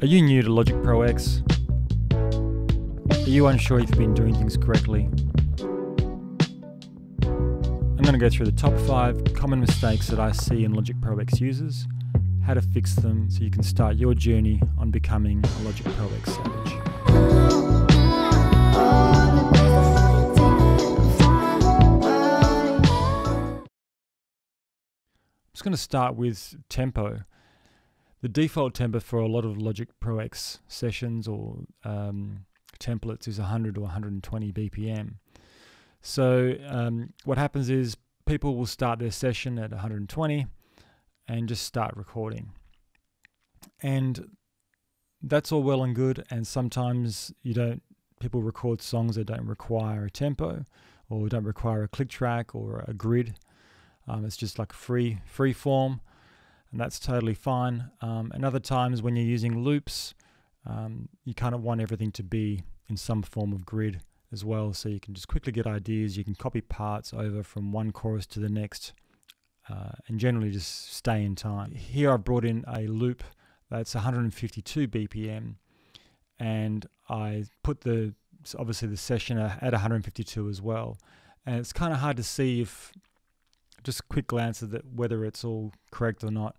Are you new to Logic Pro X? Are you unsure if you've been doing things correctly? I'm going to go through the top five common mistakes that I see in Logic Pro X users, how to fix them so you can start your journey on becoming a Logic Pro X savage. I'm just going to start with tempo. The default tempo for a lot of Logic Pro X sessions or um, templates is 100 or 120 BPM. So um, what happens is people will start their session at 120 and just start recording. And that's all well and good. And sometimes you don't, people record songs that don't require a tempo or don't require a click track or a grid. Um, it's just like free free form, and that's totally fine. Um, and other times when you're using loops, um, you kind of want everything to be in some form of grid as well, so you can just quickly get ideas. You can copy parts over from one chorus to the next, uh, and generally just stay in time. Here I've brought in a loop that's 152 BPM, and I put the obviously the session at 152 as well. And it's kind of hard to see if just a quick glance at it, whether it's all correct or not.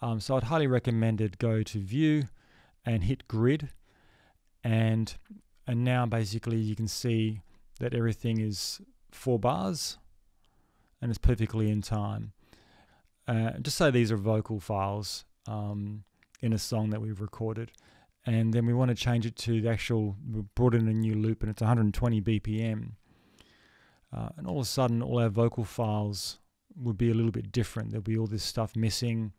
Um, so I'd highly recommend it. Go to View and hit Grid, and and now basically you can see that everything is four bars, and it's perfectly in time. Uh, just say these are vocal files um, in a song that we've recorded, and then we want to change it to the actual. We brought in a new loop, and it's 120 BPM. Uh, and all of a sudden, all our vocal files would be a little bit different. There'll be all this stuff missing.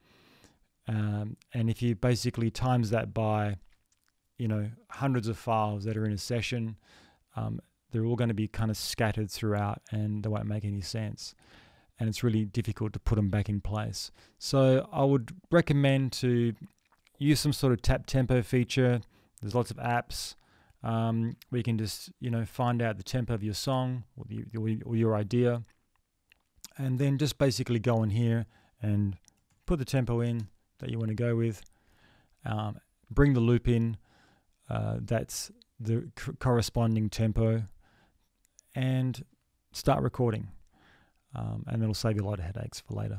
Um, and if you basically times that by, you know, hundreds of files that are in a session, um, they're all going to be kind of scattered throughout and they won't make any sense. And it's really difficult to put them back in place. So I would recommend to use some sort of tap tempo feature. There's lots of apps um, where you can just, you know, find out the tempo of your song or, the, or your idea and then just basically go in here and put the tempo in that you want to go with. Um, bring the loop in. Uh, that's the corresponding tempo, and start recording. Um, and it'll save you a lot of headaches for later.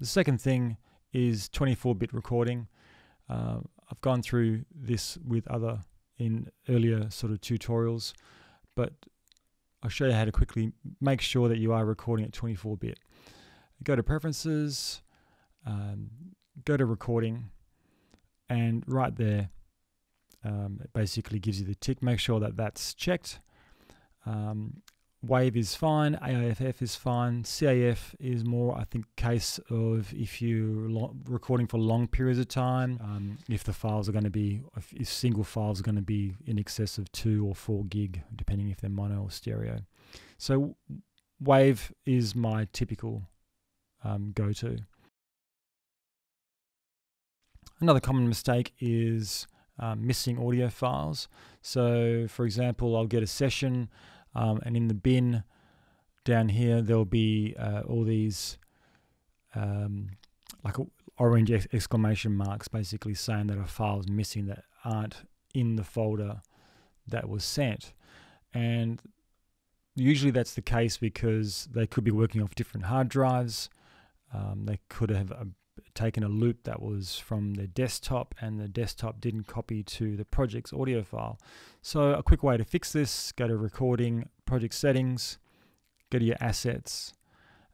The second thing is 24-bit recording. Uh, I've gone through this with other in earlier sort of tutorials, but I'll show you how to quickly make sure that you are recording at 24-bit. Go to Preferences, um, go to Recording, and right there, um, it basically gives you the tick. Make sure that that's checked. Um, Wave is fine, AIFF is fine, CAF is more, I think, case of if you're recording for long periods of time, um, if the files are going to be, if, single files are going to be in excess of two or four gig, depending if they're mono or stereo. So Wave is my typical um, go-to. Another common mistake is um, missing audio files. So, for example, I'll get a session um, and in the bin down here, there'll be uh, all these um, like orange exclamation marks basically saying that a file is missing that aren't in the folder that was sent. And usually that's the case because they could be working off different hard drives. Um, they could have uh, taken a loop that was from the desktop and the desktop didn't copy to the project's audio file. So a quick way to fix this, go to recording, project settings, go to your assets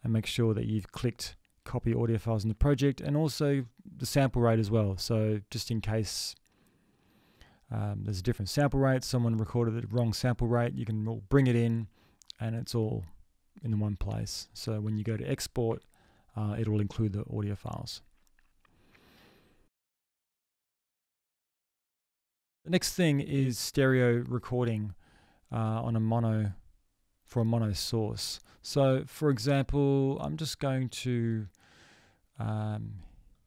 and make sure that you've clicked copy audio files in the project and also the sample rate as well. So just in case um, there's a different sample rate, someone recorded the wrong sample rate, you can bring it in and it's all in the one place. So when you go to export, uh, it will include the audio files. The next thing is stereo recording uh, on a mono for a mono source. So, for example, I'm just going to um,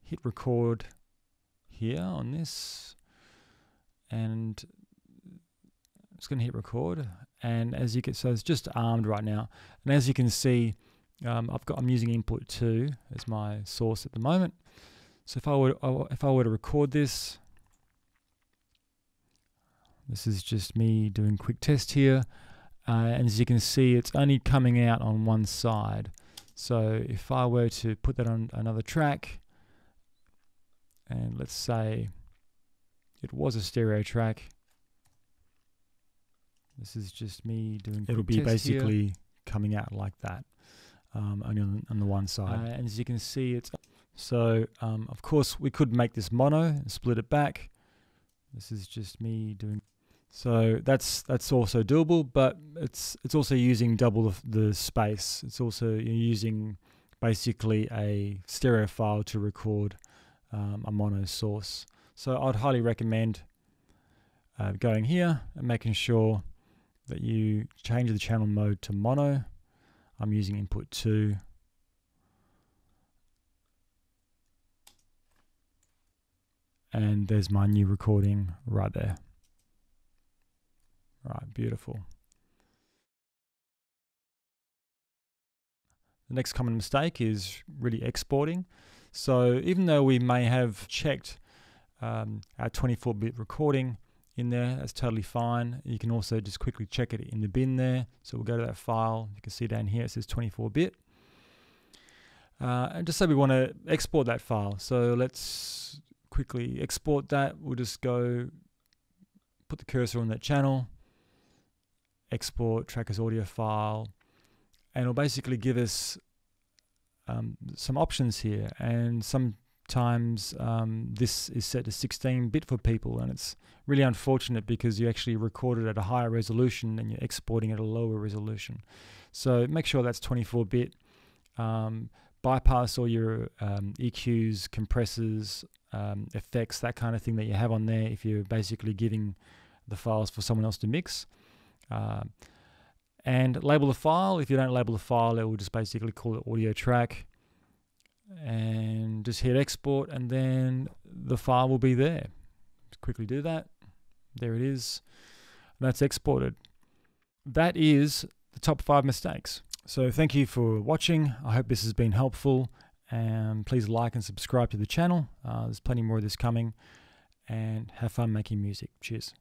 hit record here on this, and I'm just going to hit record. And as you can, so it's just armed right now. And as you can see, um, I've got I'm using input two as my source at the moment. So if I were if I were to record this, this is just me doing quick test here. Uh, and as you can see, it's only coming out on one side. So if I were to put that on another track, and let's say it was a stereo track, this is just me doing. It'll be basically here. coming out like that, um, only on, on, the one side. Uh, and as you can see, it's so. Um, of course, we could make this mono and split it back. This is just me doing. So that's that's also doable, but it's it's also using double the, space. It's also using basically a stereo file to record um, a mono source. So I'd highly recommend uh, going here and making sure that you change the channel mode to mono. I'm using input 2. And there's my new recording right there. Right, beautiful. The next common mistake is really exporting. So even though we may have checked um, our 24-bit recording, in there. That's totally fine. You can also just quickly check it in the bin there. So we'll go to that file. You can see down here it says 24-bit. Uh, and just say we want to export that file. So let's quickly export that. We'll just go put the cursor on that channel, export trackers audio file, and it'll basically give us um, some options here. And some times um, this is set to 16 bit for people and it's really unfortunate because you actually record it at a higher resolution and you're exporting at a lower resolution. So make sure that's 24 bit. Um, bypass all your um, EQs compressors um, effects that kind of thing that you have on there if you're basically giving the files for someone else to mix. Uh, and label the file. If you don't label the file it will just basically call it audio track and just hit export and then the file will be there. Just quickly do that. There it is. That's exported. That is the top five mistakes. So thank you for watching. I hope this has been helpful. And please like and subscribe to the channel. Uh, there's plenty more of this coming. And have fun making music. Cheers.